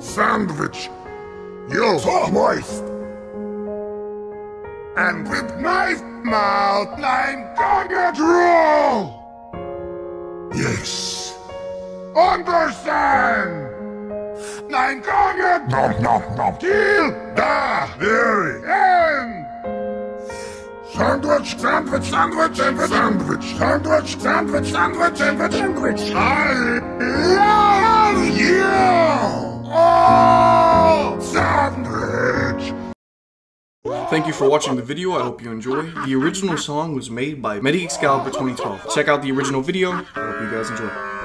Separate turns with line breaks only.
sandwich. You so moist. And with knife mouth, I'm gonna draw. Yes. Understand. Nein, gonna nom nom nom till the very end. Sandwich, sandwich, sandwich, sandwich, sandwich, sandwich, sandwich, sandwich, sandwich, sandwich. I
Thank you for watching the video, I hope you enjoy. The original song was made by Medi Excalibur 2012. Check out the original video, I hope you guys enjoy.